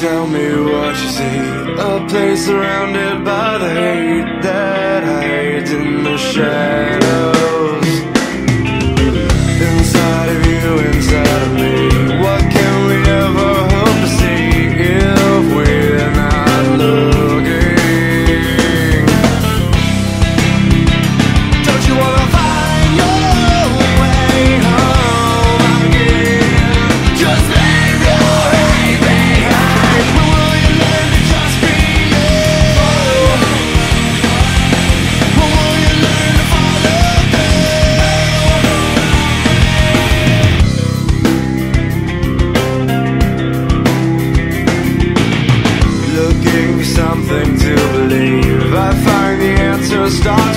tell me what you see. A place surrounded by the hate That hides in the shadows something to believe. I find the answer starts